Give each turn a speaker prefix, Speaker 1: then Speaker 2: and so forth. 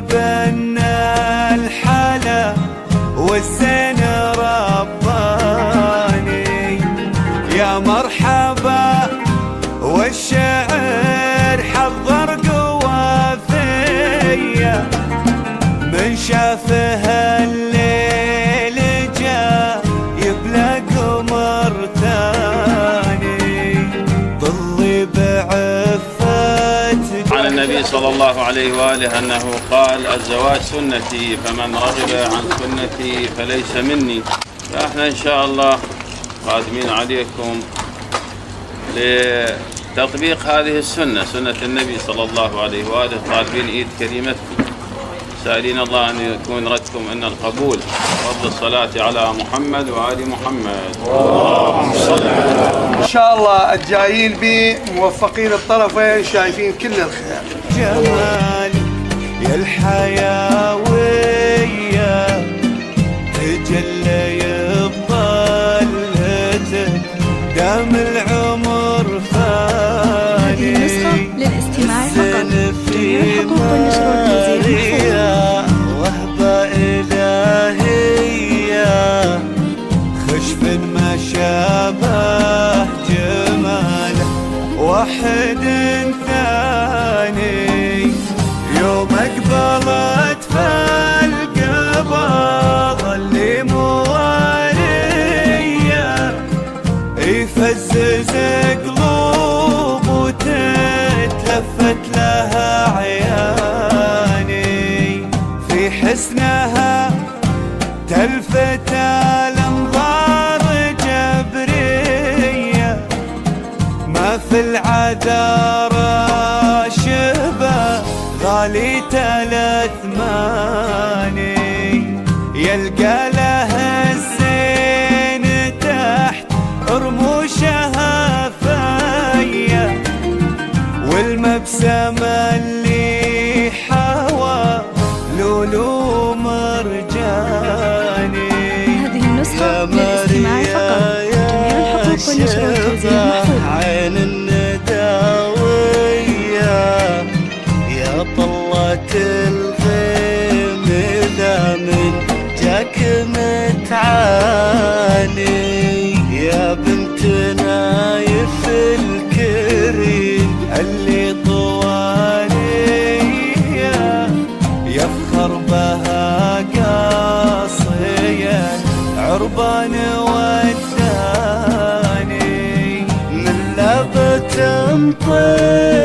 Speaker 1: بأن الحلا والزين رباني. يا مرحبا والشعر حضر قوافية من شافها
Speaker 2: النبي صلى الله عليه وآله أنه قال الزواج سنتي فمن رغب عن سنتي فليس مني. فإحنا إن شاء الله قادمين عليكم لتطبيق هذه السنة سنة النبي صلى الله عليه وآله. طالبين إيد كريمتكم. سائلين الله أن يكون ردكم إن القبول. فضل الصلاة على محمد وآل محمد.
Speaker 3: إن شاء الله الجايين بي موفقين الطرفين شايفين كل الخير.
Speaker 1: جمال يا الحيوية تجلي بطلته دام العمر يفزز قلوب وتتلفت لها عياني. في حسنها تلفت الأنظار جبرية. ما في العذار شبه غالي تلثماني يلقى له لولو مرجاني
Speaker 4: هذه النسخة للاستماع فقط. جميع الحقوق والنشر والتوزيع.
Speaker 1: Play.